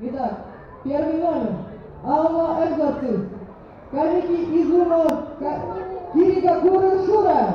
Итак, первый номер. Алма Эдвардсен. Камики Изума Ка- Киригакура Шура.